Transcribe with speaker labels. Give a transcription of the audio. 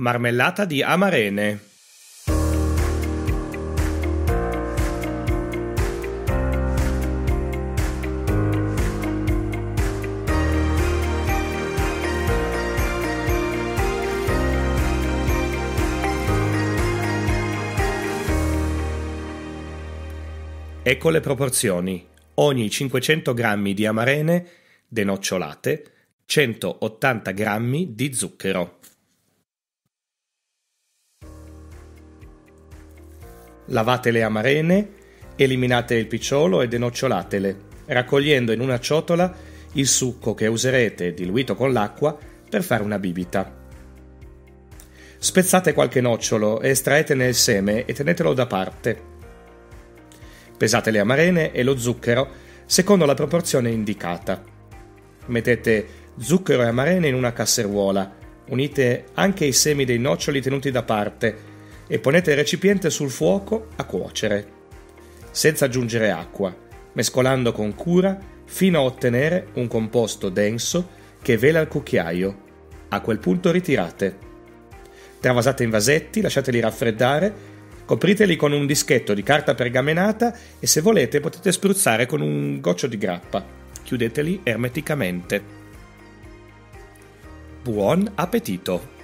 Speaker 1: Marmellata di amarene. Ecco le proporzioni. Ogni 500 g di amarene denocciolate, 180 g di zucchero. Lavate le amarene, eliminate il picciolo e denocciolatele, raccogliendo in una ciotola il succo che userete diluito con l'acqua per fare una bibita. Spezzate qualche nocciolo, estraetene il seme e tenetelo da parte. Pesate le amarene e lo zucchero secondo la proporzione indicata. Mettete zucchero e amarene in una casseruola, unite anche i semi dei noccioli tenuti da parte e ponete il recipiente sul fuoco a cuocere, senza aggiungere acqua, mescolando con cura fino a ottenere un composto denso che vela il cucchiaio. A quel punto ritirate. Travasate in vasetti, lasciateli raffreddare, copriteli con un dischetto di carta pergamenata e se volete potete spruzzare con un goccio di grappa. Chiudeteli ermeticamente. Buon appetito!